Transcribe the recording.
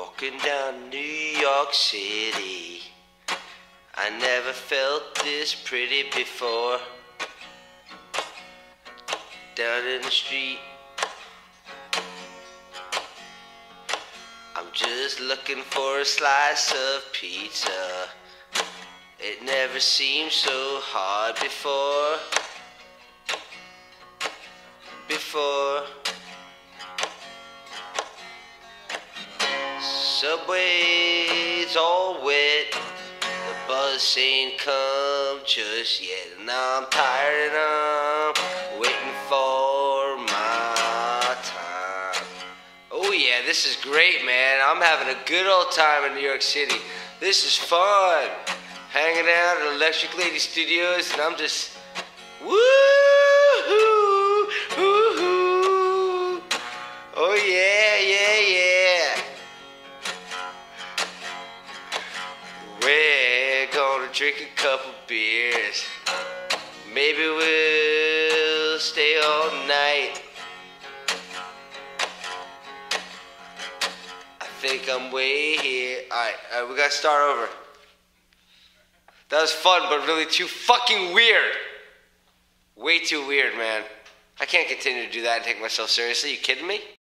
Walking down New York City. I never felt this pretty before. Down in the street. I'm just looking for a slice of pizza. It never seemed so hard before. Before. Subway's all wet. The bus ain't come just yet. And I'm tired and I'm waiting for my time. Oh, yeah, this is great, man. I'm having a good old time in New York City. This is fun. Hanging out at Electric Lady Studios, and I'm just. Woo-hoo! Gonna drink a couple beers. Maybe we'll stay all night. I think I'm way here. Alright, uh, we gotta start over. That was fun, but really too fucking weird. Way too weird, man. I can't continue to do that and take myself seriously. You kidding me?